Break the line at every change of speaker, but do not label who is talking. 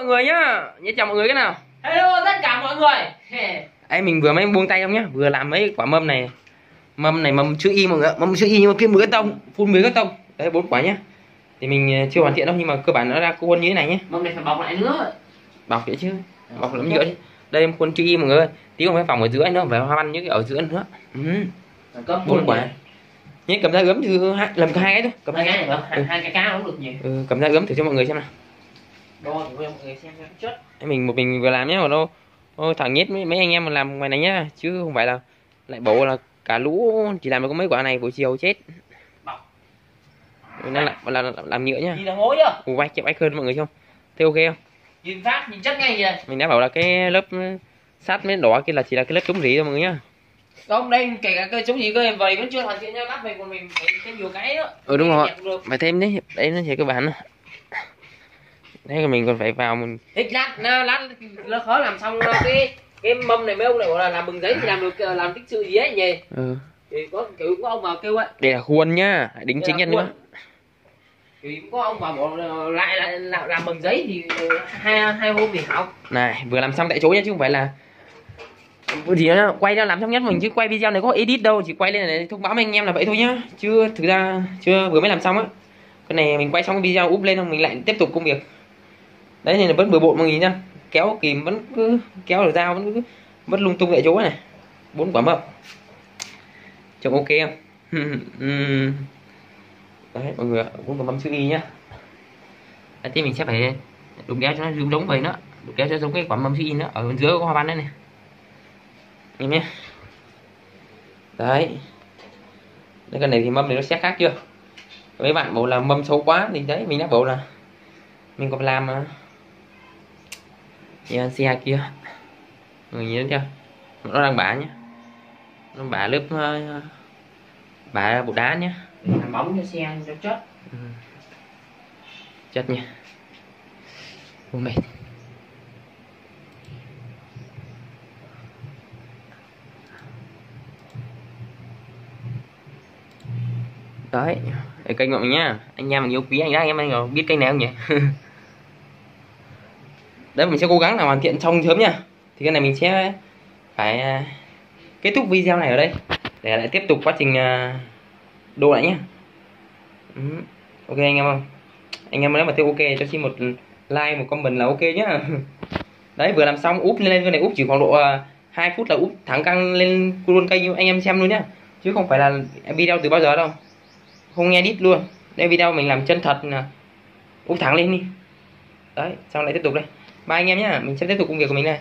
mọi người nhá. Nhớ chào mọi người cái nào.
Hello tất cả mọi người.
Ấy mình vừa mới buông tay không nhá? Vừa làm mấy quả mâm này. Mâm này mâm chữ y mọi người mâm chữ y nhưng mà mười cái tông phun mười cái tông. Đấy bốn quả nhá. Thì mình ờ, chưa hoàn thiện đâu nhưng mà cơ bản nó ra khuôn như thế này nhé
mâm này phải bọc lại nữa.
Bọc vậy chứ. Bọc lắm chứ. Đây em khuôn chữ y mọi người tí còn phải vòng ở giữa nữa phải hoa văn những cái ở giữa nữa. Ừ. bốn quả. nhé cầm ra gấm thử hai làm hai cái thôi. Cầm
hai cái này hả? Hai, hai cái cá cũng được nhiều.
Ừ, cầm ra gấm thử cho mọi người xem nào
đo cho mọi người xem chất
mình một mình vừa làm nhé mà đâu. Ôi, thằng nhết mấy, mấy anh em mà làm ngoài này nhá chứ không phải là lại bổ là cả lũ chỉ làm được có mấy quả này buổi chiều chết. đang làm, là, là, làm nhựa nhá.
Nhìn là hối chưa
ủ vách hơn mọi người không? Thế ok không?
Nhìn phát nhìn chất ngay kìa.
Mình đã bảo là cái lớp sắt với đỏ kia là chỉ là cái lớp chống rỉ thôi mọi người nhá.
Không đây kể cả cây chống gì cơ vậy vẫn chưa hoàn thiện nhau lắp về còn mình phải thêm nhiều cái nữa.
Ừ đúng rồi. phải thêm đấy đấy nó chỉ cơ bản đấy mình còn phải vào mình
ít lát nó lát nó khó làm xong cái cái mâm này mấy ông này bảo là làm bằng giấy thì làm được ờ, làm tích sự gì ấy nhỉ?
Ừ.
thì có kiểu có ông vào kêu ấy.
Đây là khuôn nhá đính chính nhân nữa.
thì có ông vào bảo lại lại làm, làm bằng giấy thì ờ, hai hai hôm thì hỏng
này vừa làm xong tại chỗ nhá chứ không phải là thì nó quay ra làm xong nhất mình chứ quay video này có edit đâu chỉ quay lên để thông báo với anh em là vậy thôi nhá. Chưa thực ra chưa vừa mới làm xong á. Cái này mình quay xong video úp lên xong mình lại tiếp tục công việc đấy nên là vẫn bừa bộn mọi người nhá kéo kìm vẫn cứ kéo được dao vẫn cứ vẫn lung tung tại chỗ này. Bốn quả mập. Trông ok Ừm. đấy mọi người bốn quả mâm chữ y nhá. Đấy, thì mình sẽ phải đục đéo cho nó giống giống vậy nữa đục đéo cho giống cái quả mâm chữ y nữa ở bên dưới có hoa văn đấy này. Em nhé đấy cái này thì mâm này nó sẽ khác chưa? Mấy bạn bảo là mâm xấu quá thì đấy mình đã bảo là mình còn làm mà như xe kia người nhìn thấy chưa nó đang bả nhé nó bả lớp uh, bả bột đá nhé
để làm bóng cho xe cho chất
ừ. chất nha. Ôi mệt. Đấy để kênh người nhá. Anh em mình yêu quý anh đó anh em anh biết kênh này không nhỉ đấy mình sẽ cố gắng là hoàn thiện trong sớm nha thì cái này mình sẽ phải à, kết thúc video này ở đây. Để lại tiếp tục quá trình à, đồ lại nhé ok anh em không anh em nếu mà thấy ok cho xin một like một comment là ok nhá. Đấy vừa làm xong úp lên cái này úp chỉ khoảng độ à, 2 phút là úp thẳng căng lên luôn kênh anh em xem luôn nhá. Chứ không phải là video từ bao giờ đâu. Không nghe edit luôn. Đây video mình làm chân thật nè. Úp thẳng lên đi. Đấy xong lại tiếp tục đây bye anh em nhé mình sẽ tiếp tục công việc của mình này.